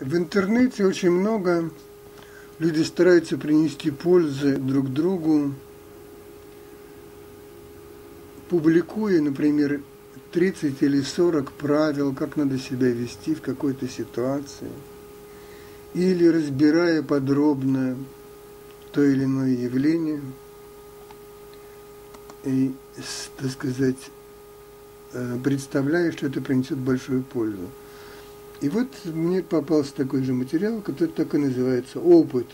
в интернете очень много. Люди стараются принести пользы друг другу, публикуя, например, 30 или 40 правил, как надо себя вести в какой-то ситуации, или разбирая подробно то или иное явление, и, так сказать, э, представляя, что это принесет большую пользу. И вот мне попался такой же материал, который так и называется «Опыт,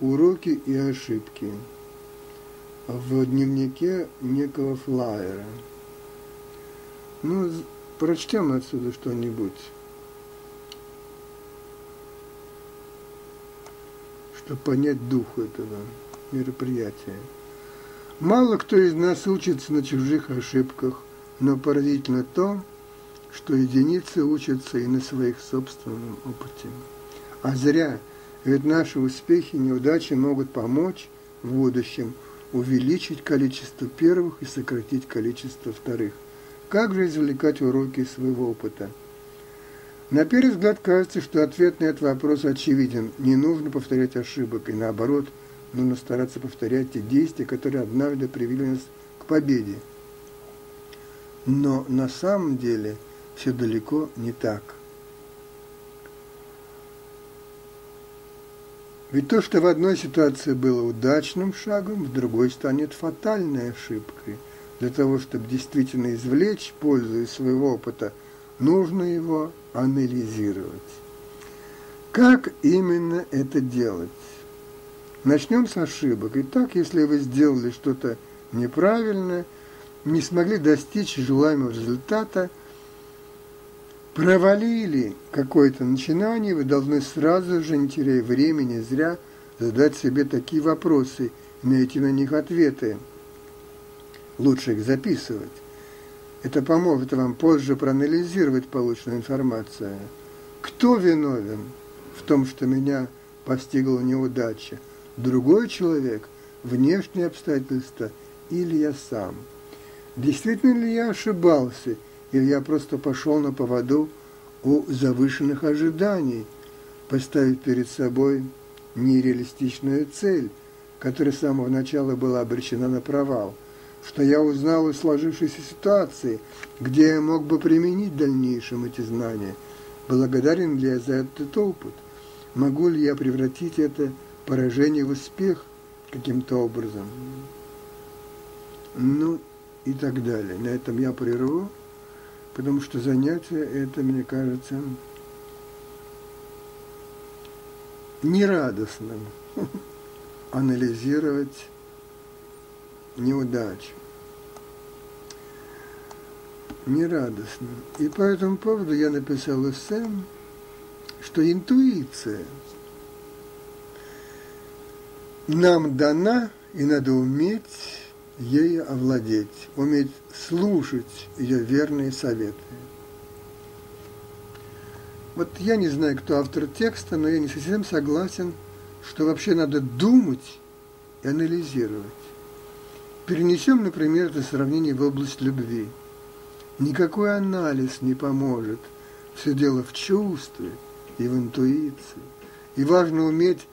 уроки и ошибки» в дневнике некого флайера. Ну, прочтем отсюда что-нибудь, чтобы понять дух этого мероприятия. Мало кто из нас учится на чужих ошибках, но поразительно то, что единицы учатся и на своих собственном опыте. А зря, ведь наши успехи и неудачи могут помочь в будущем увеличить количество первых и сократить количество вторых. Как же извлекать уроки из своего опыта? На первый взгляд кажется, что ответ на этот вопрос очевиден. Не нужно повторять ошибок, и наоборот, нужно стараться повторять те действия, которые однажды привели нас к победе. Но на самом деле – все далеко не так. Ведь то, что в одной ситуации было удачным шагом, в другой станет фатальной ошибкой. Для того, чтобы действительно извлечь пользу из своего опыта, нужно его анализировать. Как именно это делать? Начнем с ошибок. Итак, если вы сделали что-то неправильное, не смогли достичь желаемого результата – провалили какое-то начинание, вы должны сразу же, не теряя времени, зря задать себе такие вопросы, найти на них ответы. Лучше их записывать. Это поможет вам позже проанализировать полученную информацию. Кто виновен в том, что меня постигла неудача? Другой человек, внешние обстоятельства или я сам? Действительно ли я ошибался – или я просто пошел на поводу у завышенных ожиданий, поставив перед собой нереалистичную цель, которая с самого начала была обречена на провал, что я узнал из сложившейся ситуации, где я мог бы применить в дальнейшем эти знания, благодарен ли я за этот опыт, могу ли я превратить это поражение в успех каким-то образом, ну и так далее. На этом я прерву потому что занятие это, мне кажется, нерадостным анализировать неудачу. Нерадостным. И по этому поводу я написал эссе, что интуиция нам дана, и надо уметь ею овладеть, уметь слушать ее верные советы. Вот я не знаю, кто автор текста, но я не совсем согласен, что вообще надо думать и анализировать. Перенесем, например, это сравнение в область любви. Никакой анализ не поможет. Все дело в чувстве и в интуиции. И важно уметь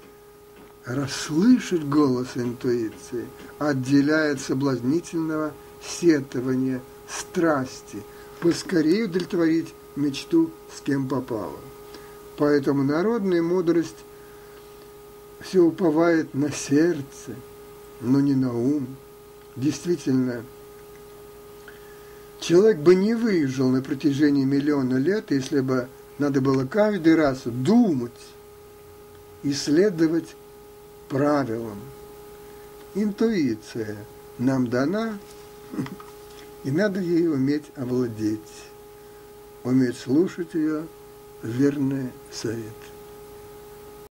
расслышать голос интуиции отделяя от соблазнительного сетования, страсти, поскорее удовлетворить мечту, с кем попало. Поэтому народная мудрость все уповает на сердце, но не на ум. Действительно, человек бы не выжил на протяжении миллиона лет, если бы надо было каждый раз думать, исследовать правилам. Интуиция нам дана, и надо ей уметь овладеть, уметь слушать ее верный совет.